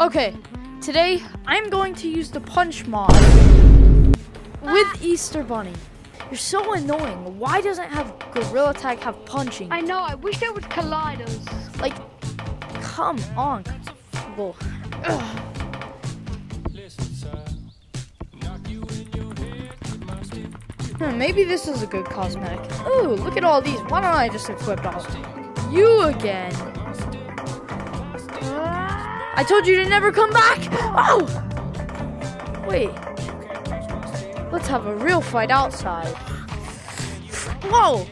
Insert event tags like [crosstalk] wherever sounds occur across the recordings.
Okay, today I'm going to use the punch mod with Easter Bunny. You're so annoying. Why doesn't have Gorilla Tag have punching? I know, I wish there was Kaleidos. Like, come on. Well. Hmm, maybe this is a good cosmetic. Ooh, look at all these. Why don't I just equip all? You again. I told you to never come back. Oh! Wait. Let's have a real fight outside. Whoa!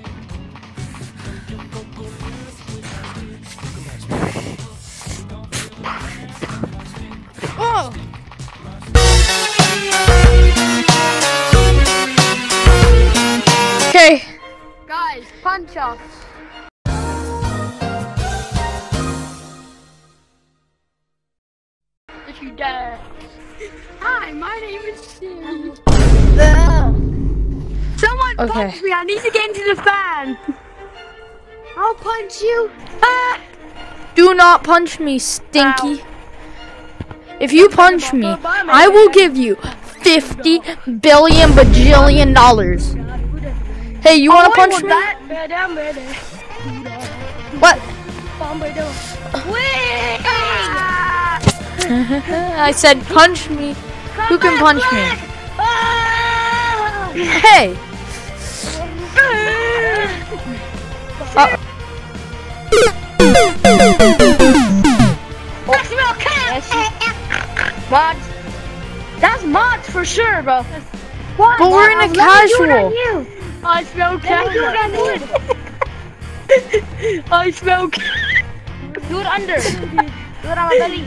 Oh! Okay. Guys, punch us. You dare. Hi, my name is Steve. Someone Okay. punch me. I need to get into the fan. I'll punch you. Ah! Do not punch me, Stinky. If you punch me, I will give you 50 billion bajillion dollars. Hey, you want to punch me? What? I said punch me. Who can punch me? Hey! [laughs] Uh, Mods. That's mods for sure, bro. What? but we're in a casual. I smell casual. [laughs] I smell Do it under. [laughs] Do it on my belly.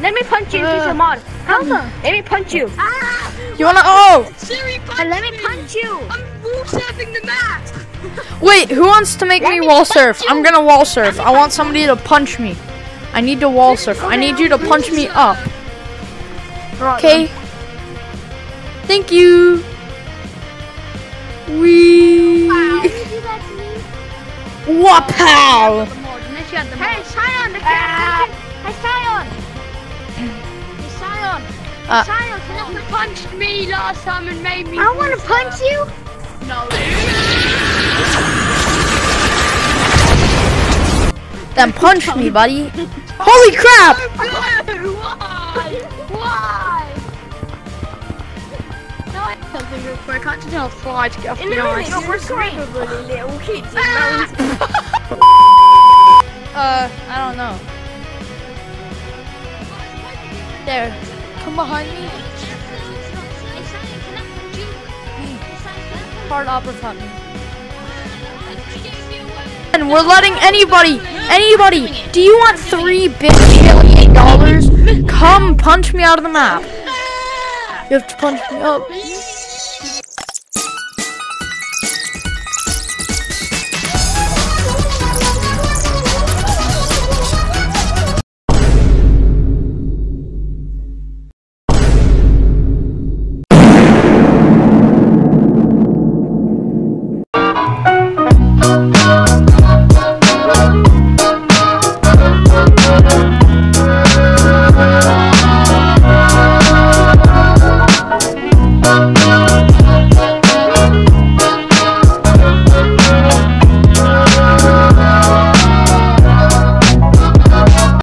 Let me punch you if you're a mod. Come. Let me punch you. Ah! You wanna? Oh! Siri, punch And let me me. punch you. I'm wall surfing the map. [laughs] Wait, who wants to make me me wall surf? you. I'm gonna wall surf. I want somebody to punch me. I need to wall surf. I need you to punch me up. Okay? Thank you. We. Wapow! [laughs] Hey, Sion, the ah. cat. Uh, can You punched me last time and made me. I want to punch you. No. then punch me, buddy. Holy crap! [laughs] Why? Why? No, I something real quick. I just know fly to get off In the a ice. minute, we're probably little kids. [laughs] Uh, I don't know. There. Behind me. Hard me. And we're letting anybody, anybody, do you want three billion dollars? Come punch me out of the map. You have to punch me up.